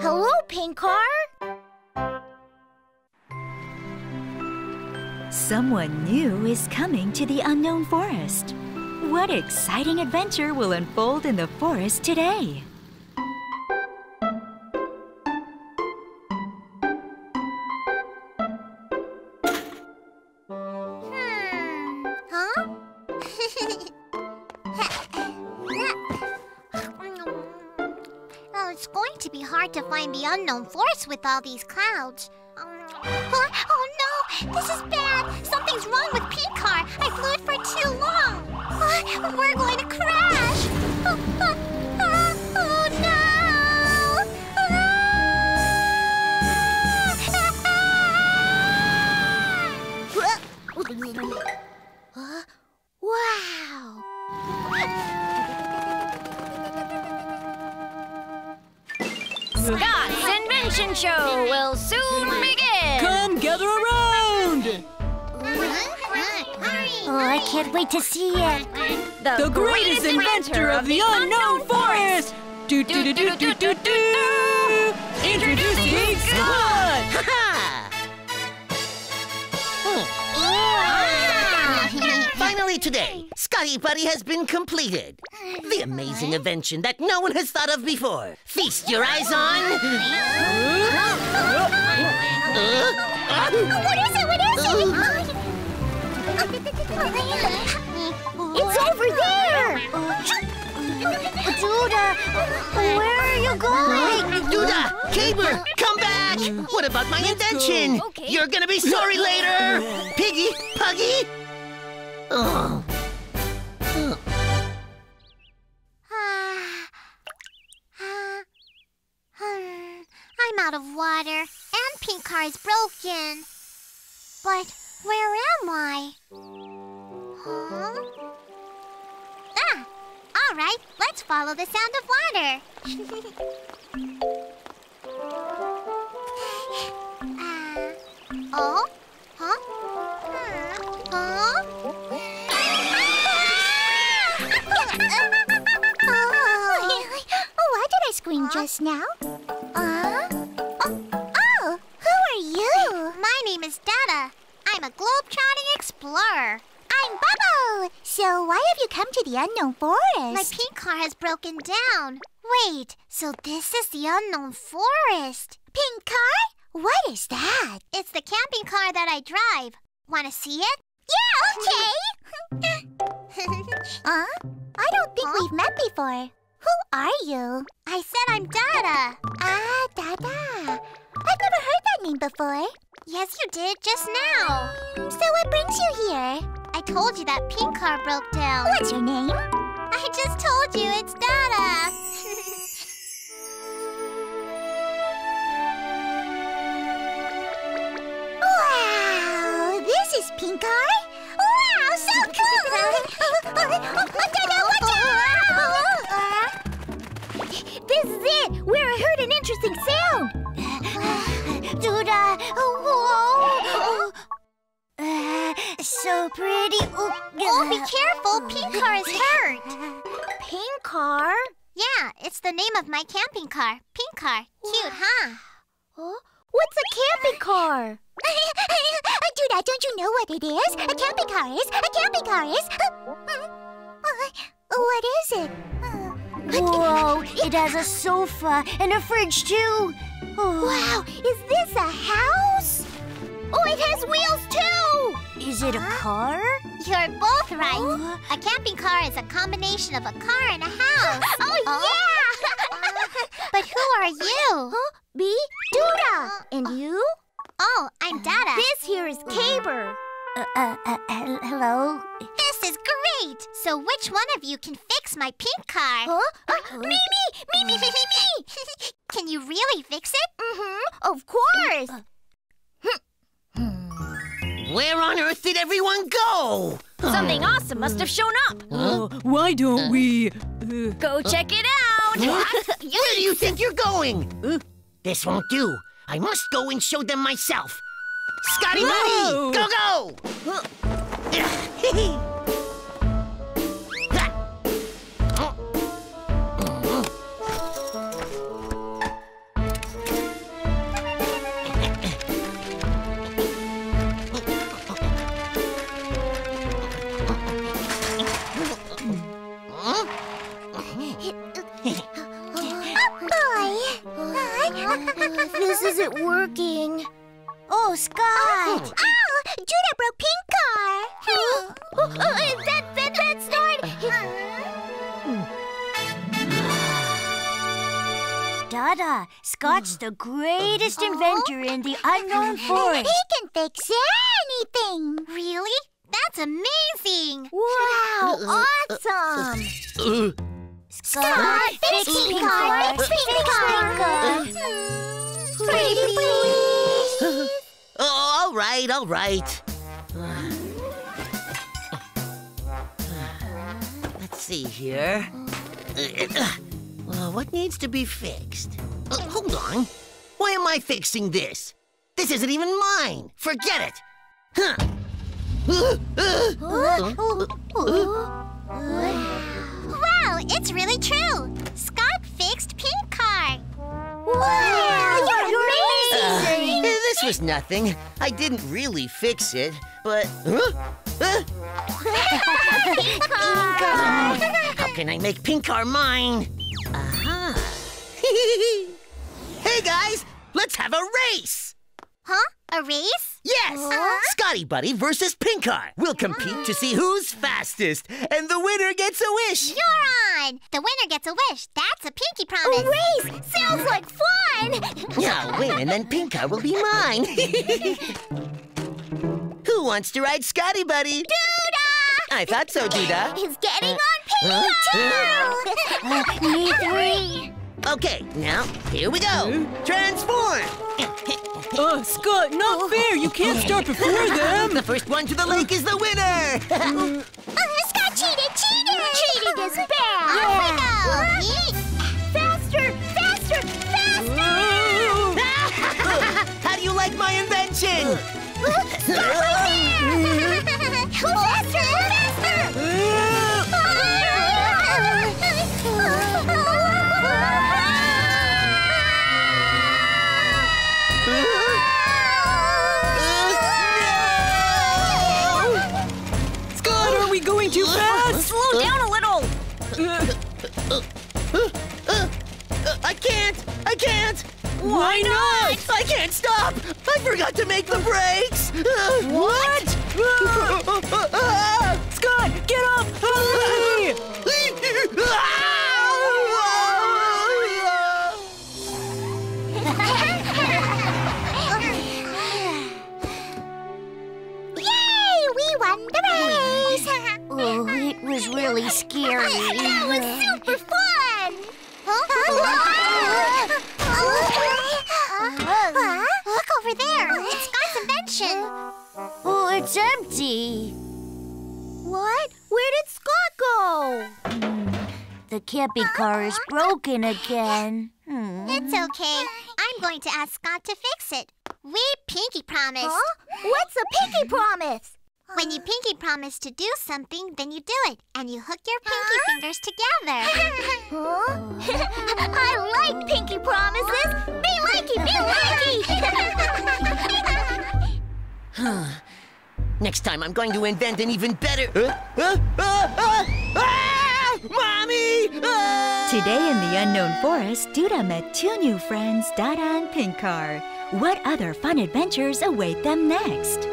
Hello, Pink Car. Someone new is coming to the unknown forest. What exciting adventure will unfold in the forest today? To find the unknown forest with all these clouds. Um? Oh no! This is bad! Something's wrong with Pink Car! I flew it for too long! Uh, we're going to crash! Uh, uh, Invention Show will soon begin! Come gather around! Oh, I can't wait to see it. The greatest inventor of the unknown forest! Do do do do do do do! Introducing Scott! Finally today, Scotty Buddy has been completed. The amazing invention that no one has thought of before. Feast your eyes on... What is it? What is it? It's over there! Duda, where are you going? Duda! Caber! Come back! What about my invention? You're gonna be sorry later! Piggy! Puggy! Oh. I'm out of water, and Pink Car is broken. But where am I? Huh? Ah! All right, let's follow the sound of water. just now? Uh? Oh, oh, who are you? My name is Dada. I'm a globe-trotting explorer. I'm Bubble. So why have you come to the unknown forest? My pink car has broken down. Wait, so this is the unknown forest? Pink car? What is that? It's the camping car that I drive. Want to see it? Yeah, okay. huh? I don't think we've met before. Who are you? I said I'm Dada. Ah, Dada. I've never heard that name before. Yes, you did just now. So what brings you here? I told you that pink car broke down. What's your name? I just told you it's Dada. wow, this is pink car. Oh, be careful! Pink car is hurt! Pink car? Yeah, it's the name of my camping car. Pink car. Cute, huh? Huh? What's a camping car? Duda, don't you know what it is? A camping car is. A camping car is. Uh, what is it? Uh, Whoa, it has a sofa and a fridge too. Wow, is this a house? Oh, it has wheels too. Is it a car? You're both right. A camping car is a combination of a car and a house. oh, yeah! but who are you? Huh? Me? Duda. And you? Oh, I'm Dada. This here is Caber. Uh, uh, uh, hello? This is great! So which one of you can fix my pink car? Huh? me, me! Me, me, me, me, me! can you really fix it? Mm-hmm, of course! Where on earth did everyone go? Something awesome must have shown up. Uh, why don't we... Uh, Go check it out. What? Where do you think you're going? Huh? This won't do. I must go and show them myself. Scotty! Buddy, go go! oh, that, that, that's not... Dada, Scott's the greatest inventor in the unknown forest. He can fix anything. Really? That's amazing. Wow, awesome! Scott, fix pink car, fix pink car. Pretty please. Oh, all right, all right. See here. Well, what needs to be fixed? Uh, hold on. Why am I fixing this? This isn't even mine. Forget it. Huh. Wow, it's really true. Scott fixed pink car. Was nothing. I didn't really fix it, but. Huh? Huh? pink car. How can I make Pinka mine? Aha. hey guys, let's have a race! Huh? A race? Yes! Huh? Scotty Buddy versus Pinka. We'll compete to see who's fastest, and the winner gets a wish. You're on. The winner gets a wish. That's a pinky promise. A race? Sounds like fun. I'll win, and then Pinka will be mine. Who wants to ride Scotty Buddy? Duda! I thought so, Duda. He's getting uh, on pink too. Uh, me three. Okay, now here we go. Transform. Uh, Scott, not fair. You can't start before them. The first one to the lake is the winner. Uh, Scott cheated, cheated. Cheating is bad. Off we go. Yeet. Faster, faster, faster. How do you like my invention? Stop right Why not? I can't stop! I forgot to make the brakes! What? Scott, get up! The camping car is broken again. Hmm. It's okay. I'm going to ask Scott to fix it. We pinky promised. What's a pinky promise? When you pinky promise to do something, then you do it, and you hook your pinky fingers together. I like pinky promises. Be likey, be likey. Next time I'm going to invent an even better. Uh, uh, uh, Today in the unknown forest, Duda met two new friends, Dada and Pinka. What other fun adventures await them next?